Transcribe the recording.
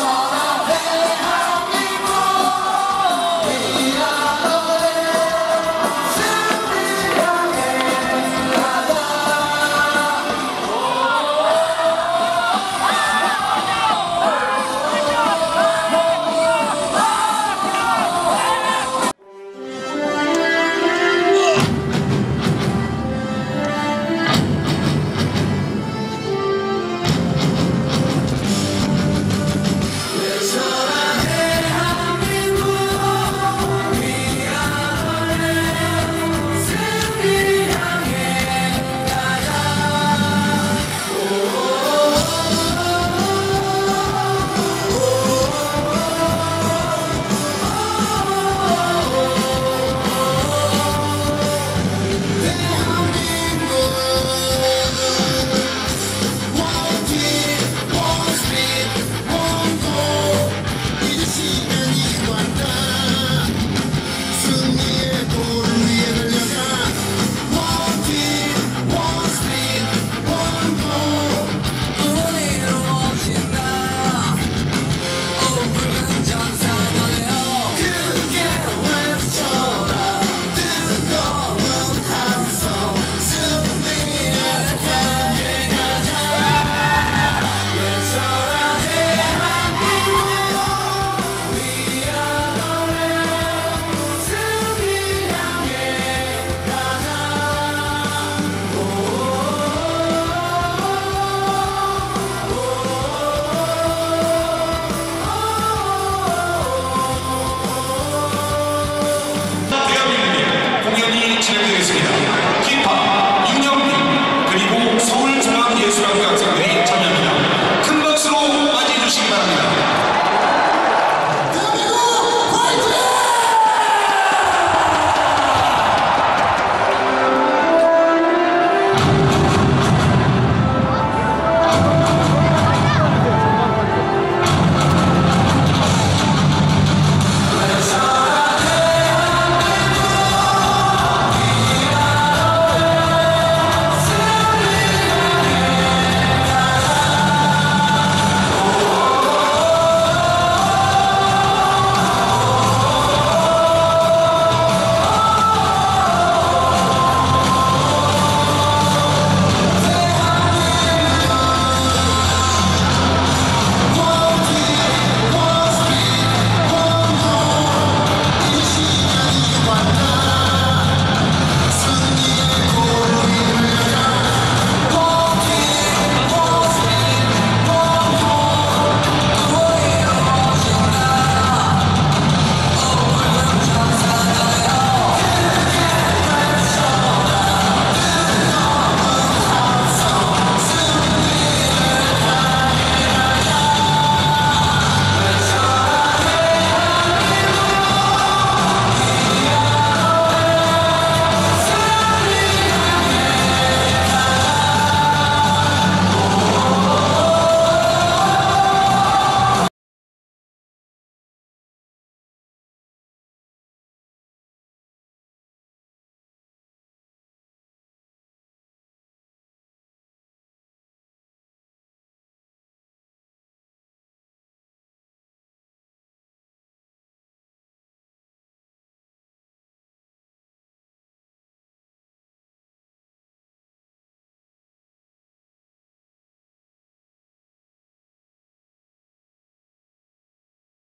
wall. Casino.